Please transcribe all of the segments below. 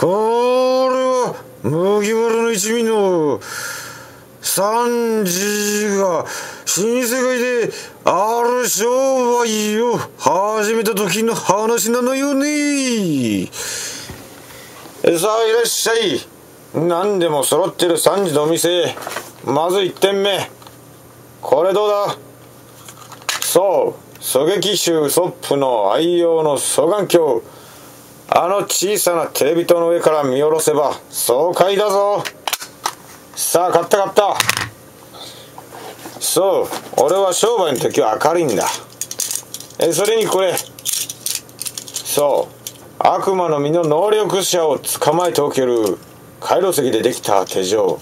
これは麦わらの一味の三時が新世界である商売を始めた時の話なのよね。さあいらっしゃい。何でも揃ってる3時のお店。まず1点目。これどうだ?そう。狙撃手ソップの愛用の双眼鏡。あの小さなテレビ塔の上から見下ろせば爽快だぞ。さあ買った買った。そう俺は商売の時は明るいんだ。えそれにこれ。そう悪魔の実の能力者を捕まえておける回路石でできた手錠。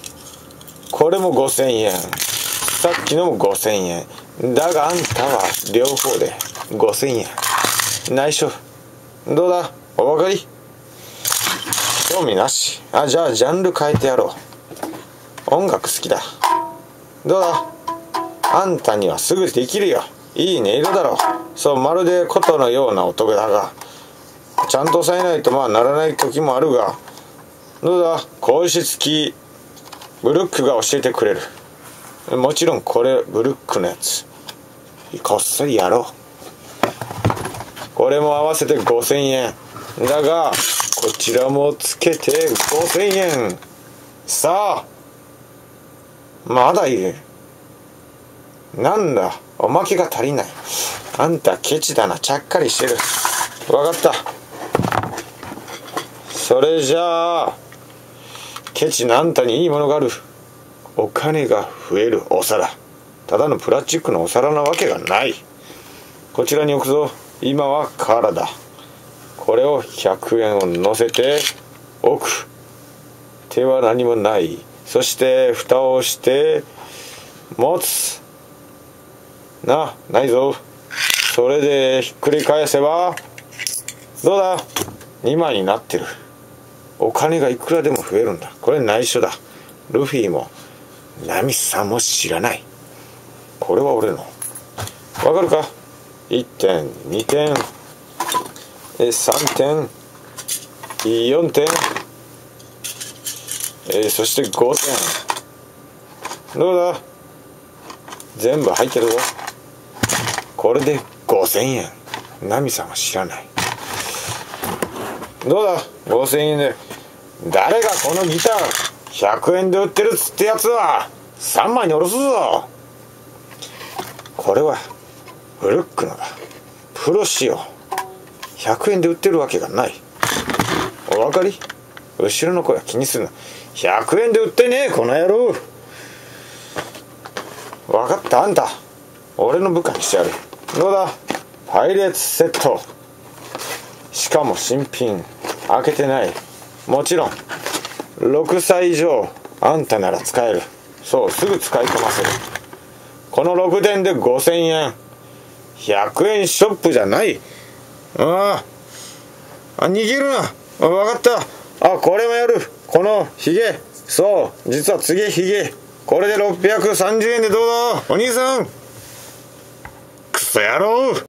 これも5000円。さっきのも5000円。だがあんたは両方で5000円。内緒。どうだ？お分かり？興味なし。あじゃあジャンル変えてやろう。音楽好きだ。どうだ？あんたにはすぐできるよ。いい音色だろ。そうまるで琴のような音だが。ちゃんと抑えないとまあならない時もあるが。どうだ？格子付きブルックが教えてくれる。もちろんこれブルックのやつ。こっそりやろう。これも合わせて5000円。だがこちらもつけて5000円。さあまだいる。なんだおまけが足りない。あんたケチだな。ちゃっかりしてる。分かった。それじゃあケチなあんたにいいものがある。お金が増えるお皿。ただのプラスチックのお皿なわけがない。こちらに置くぞ。今は空だ。これを100円を乗せて置く。手は何もない。そして蓋をして持つ。なないぞ。それでひっくり返せばどうだ？2枚になってる。お金がいくらでも増えるんだ。これ内緒だ。ルフィもナミさんも知らない。これは俺の。わかるか？1点2点。3点4点え、そして5点どうだ？全部入ってるぞ。これで5000円ナミさんは知らない。どうだ？5000円で。誰がこのギター100円で売ってるっつってやつは3枚におろすぞ。これはブルックのだ。プロ仕様。100円で売ってるわけがない。お分かり？後ろの声は気にするな。100円で売ってねえこの野郎。分かったあんた。俺の部下にしてやる。どうだ？パイレーツセット。しかも新品。開けてない。もちろん。6歳以上。あんたなら使える。そうすぐ使いこなせる。この6点で5000円。100円ショップじゃない。ああ。逃げるな。分かった。あこれもやる。このヒゲ。そう。実は次ヒゲ。これで630円でどうだ。お兄さん。クソ野郎。